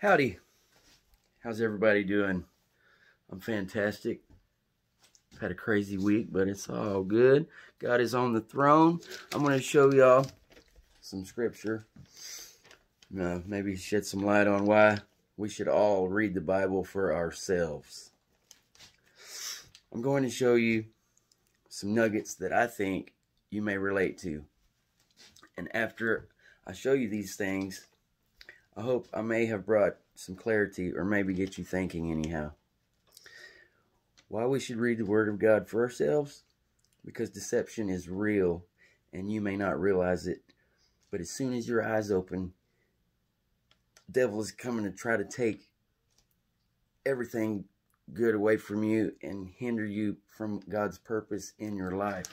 Howdy. How's everybody doing? I'm fantastic. I've had a crazy week, but it's all good. God is on the throne. I'm going to show y'all some scripture. Uh, maybe shed some light on why we should all read the Bible for ourselves. I'm going to show you some nuggets that I think you may relate to. And after I show you these things, I hope I may have brought some clarity or maybe get you thinking anyhow. Why we should read the Word of God for ourselves? Because deception is real and you may not realize it. But as soon as your eyes open, devil is coming to try to take everything good away from you and hinder you from God's purpose in your life.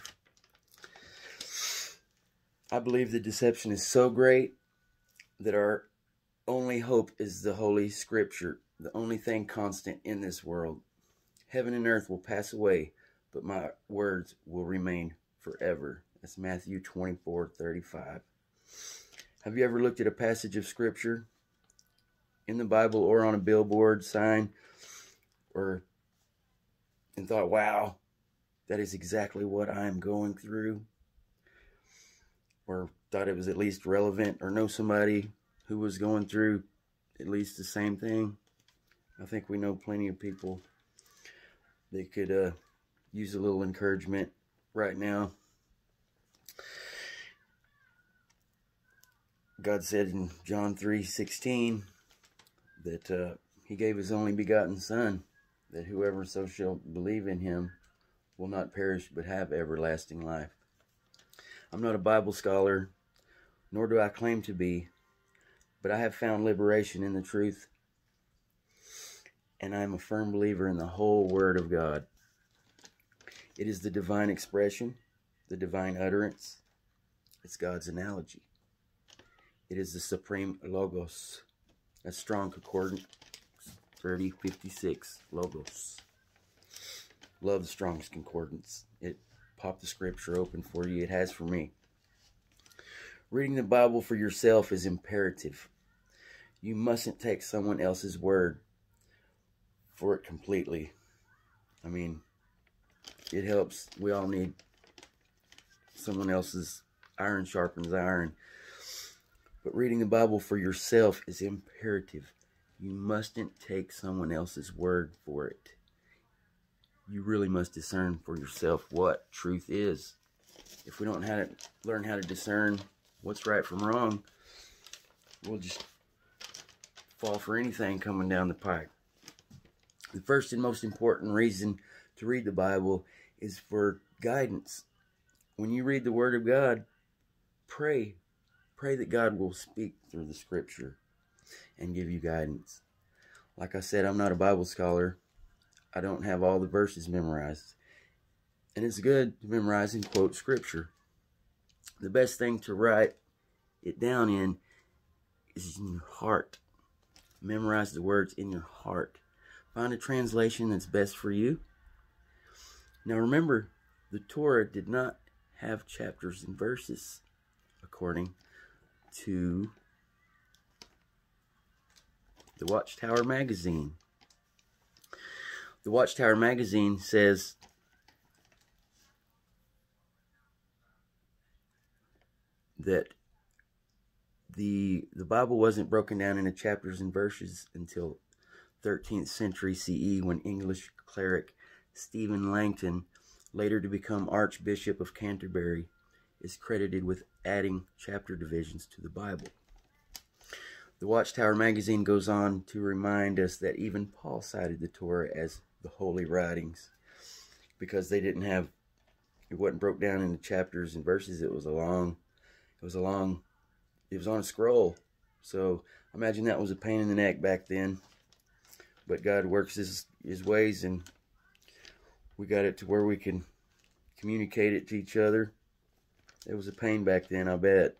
I believe the deception is so great that our only hope is the Holy Scripture, the only thing constant in this world. Heaven and earth will pass away, but my words will remain forever. That's Matthew 24 35. Have you ever looked at a passage of Scripture in the Bible or on a billboard sign or and thought, wow, that is exactly what I'm going through? Or thought it was at least relevant or know somebody who was going through at least the same thing? I think we know plenty of people that could uh, use a little encouragement right now. God said in John 3 16 that uh, He gave His only begotten Son, that whoever so shall believe in Him will not perish but have everlasting life. I'm not a Bible scholar, nor do I claim to be, but I have found liberation in the truth, and I am a firm believer in the whole Word of God. It is the divine expression, the divine utterance. It's God's analogy. It is the supreme logos. A Strong's Concordance 3056 logos. Love the Strong's Concordance. It popped the scripture open for you. It has for me. Reading the Bible for yourself is imperative. You mustn't take someone else's word for it completely. I mean, it helps. We all need someone else's iron sharpens iron. But reading the Bible for yourself is imperative. You mustn't take someone else's word for it. You really must discern for yourself what truth is. If we don't to learn how to discern what's right from wrong, we'll just fall for anything coming down the pike. The first and most important reason to read the Bible is for guidance. When you read the Word of God, pray Pray that God will speak through the scripture and give you guidance. Like I said, I'm not a Bible scholar. I don't have all the verses memorized. And it's good to memorize and quote scripture. The best thing to write it down in is in your heart. Memorize the words in your heart. Find a translation that's best for you. Now remember, the Torah did not have chapters and verses according to the Watchtower magazine. The Watchtower magazine says that the the Bible wasn't broken down into chapters and verses until 13th century CE when English cleric Stephen Langton, later to become Archbishop of Canterbury, is credited with adding chapter divisions to the Bible. The Watchtower magazine goes on to remind us that even Paul cited the Torah as the holy writings because they didn't have it wasn't broke down into chapters and verses it was a long it was a long it was on a scroll so imagine that was a pain in the neck back then but God works his his ways and we got it to where we can communicate it to each other it was a pain back then, I bet.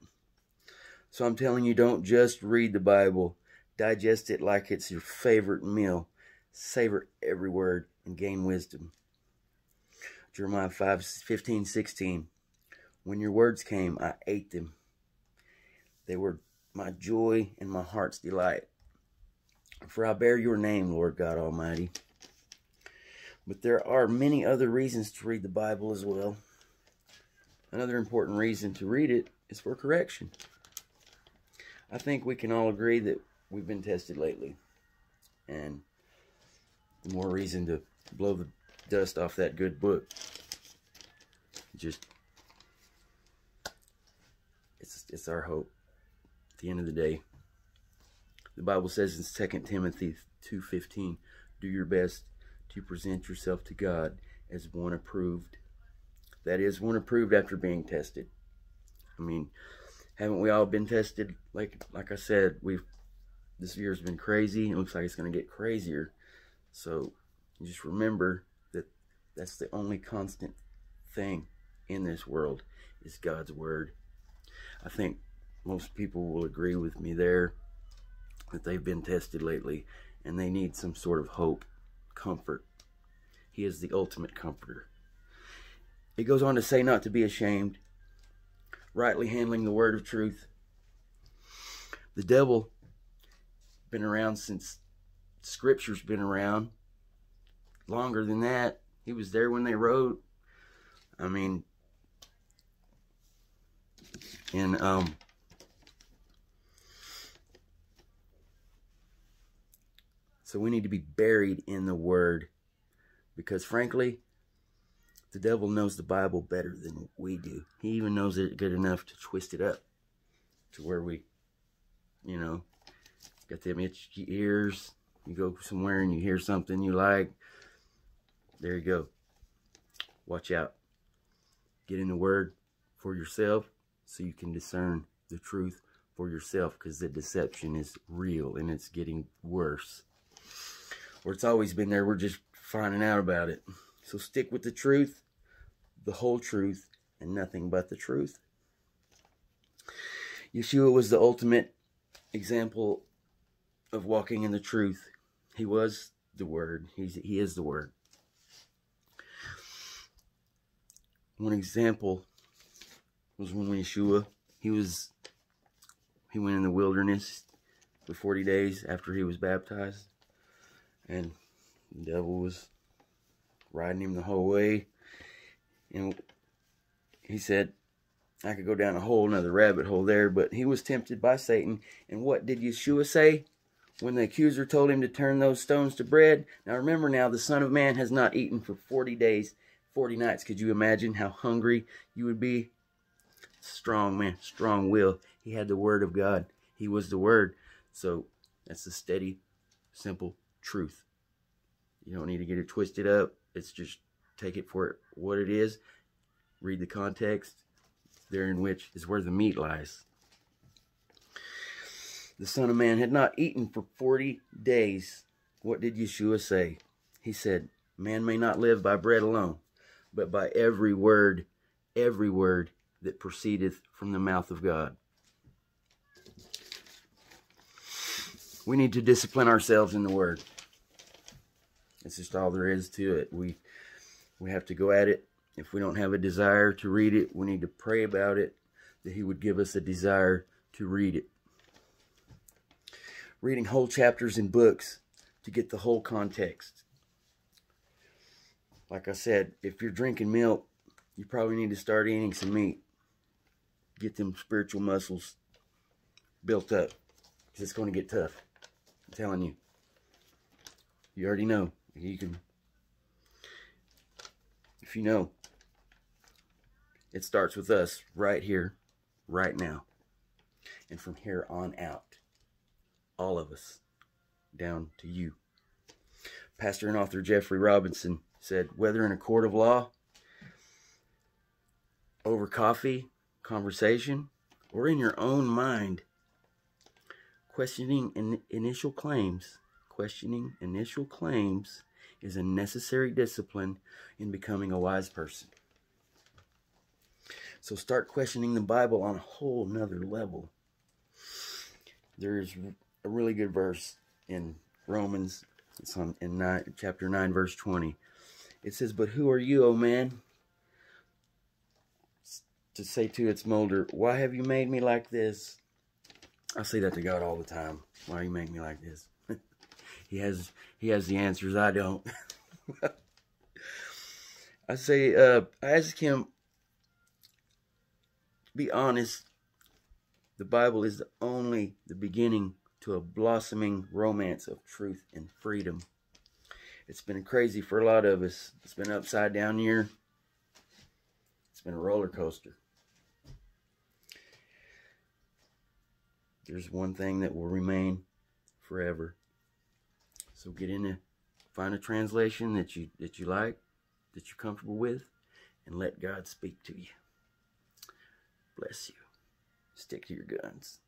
So I'm telling you, don't just read the Bible. Digest it like it's your favorite meal. Savor every word and gain wisdom. Jeremiah 5, 15, 16. When your words came, I ate them. They were my joy and my heart's delight. For I bear your name, Lord God Almighty. But there are many other reasons to read the Bible as well. Another important reason to read it is for correction. I think we can all agree that we've been tested lately. And more reason to blow the dust off that good book. Just it's it's our hope the end of the day. The Bible says in 2 Timothy 2:15, do your best to present yourself to God as one approved. That is one approved after being tested. I mean, haven't we all been tested? Like like I said, we've this year's been crazy. It looks like it's going to get crazier. So just remember that that's the only constant thing in this world is God's word. I think most people will agree with me there that they've been tested lately and they need some sort of hope, comfort. He is the ultimate comforter. It goes on to say not to be ashamed, rightly handling the word of truth. The devil been around since scripture's been around longer than that. He was there when they wrote. I mean, and um, so we need to be buried in the Word because, frankly, the devil knows the Bible better than we do. He even knows it good enough to twist it up to where we, you know, got them itchy ears. You go somewhere and you hear something you like. There you go. Watch out. Get in the Word for yourself so you can discern the truth for yourself because the deception is real and it's getting worse. Or it's always been there. We're just finding out about it. So stick with the truth, the whole truth, and nothing but the truth. Yeshua was the ultimate example of walking in the truth. He was the Word. He's, he is the Word. One example was when Yeshua, he was, he went in the wilderness for 40 days after he was baptized. And the devil was riding him the whole way. And he said, I could go down a whole another rabbit hole there, but he was tempted by Satan. And what did Yeshua say when the accuser told him to turn those stones to bread? Now remember now, the Son of Man has not eaten for 40 days, 40 nights. Could you imagine how hungry you would be? Strong man, strong will. He had the Word of God. He was the Word. So that's the steady, simple truth. You don't need to get it twisted up. It's just take it for what it is. Read the context therein which is where the meat lies. The Son of Man had not eaten for 40 days. What did Yeshua say? He said, Man may not live by bread alone, but by every word, every word that proceedeth from the mouth of God. We need to discipline ourselves in the word. That's just all there is to it. We we have to go at it. If we don't have a desire to read it, we need to pray about it, that he would give us a desire to read it. Reading whole chapters in books to get the whole context. Like I said, if you're drinking milk, you probably need to start eating some meat. Get them spiritual muscles built up. Because it's going to get tough. I'm telling you. You already know. You can, if you know, it starts with us right here, right now. And from here on out, all of us, down to you. Pastor and author Jeffrey Robinson said, whether in a court of law, over coffee, conversation, or in your own mind, questioning in initial claims questioning initial claims is a necessary discipline in becoming a wise person. So start questioning the Bible on a whole nother level. There's a really good verse in Romans, it's on in nine, chapter 9, verse 20. It says, But who are you, O man? To say to its molder, Why have you made me like this? I say that to God all the time. Why you make me like this? He has he has the answers. I don't. I say, uh, I ask him. Be honest. The Bible is the only the beginning to a blossoming romance of truth and freedom. It's been crazy for a lot of us. It's been upside down here. It's been a roller coaster. There's one thing that will remain forever. So get in there, find a translation that you that you like, that you're comfortable with, and let God speak to you. Bless you. Stick to your guns.